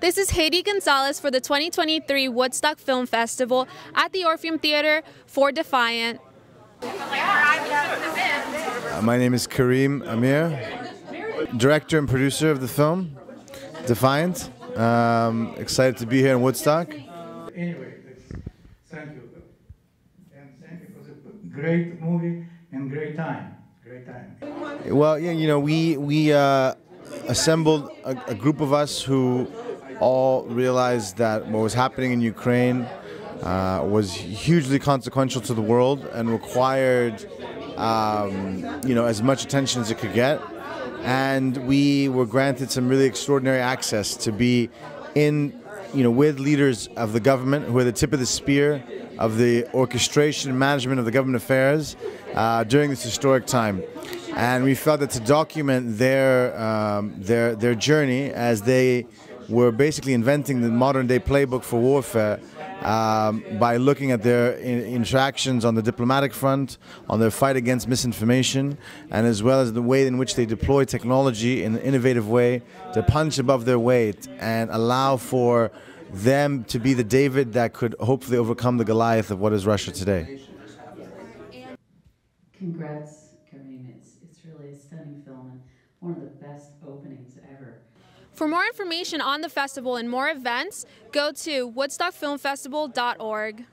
This is Haiti Gonzalez for the 2023 Woodstock Film Festival at the Orpheum Theater for Defiant. Uh, my name is Karim Amer, director and producer of the film Defiant. Um, excited to be here in Woodstock. Anyway, thank you. And thank you for the great movie and great time. Great time. Well, yeah, you know, we we uh, assembled a, a, group of us who all realized that what was happening in Ukraine uh, was hugely consequential to the world and required, um, you know, as much attention as it could get. And we were granted some really extraordinary access to be in, you know, with leaders of the government who are the tip of the spear of the orchestration and management of the government affairs uh, during this historic time. And we felt that to document their, um, their, their journey as they were basically inventing the modern day playbook for warfare um, by looking at their in interactions on the diplomatic front, on their fight against misinformation, and as well as the way in which they deploy technology in an innovative way to punch above their weight and allow for them to be the David that could hopefully overcome the Goliath of what is Russia today. Congrats, Karim. It's, it's really a stunning film and one of the best openings ever. For more information on the festival and more events, go to woodstockfilmfestival.org.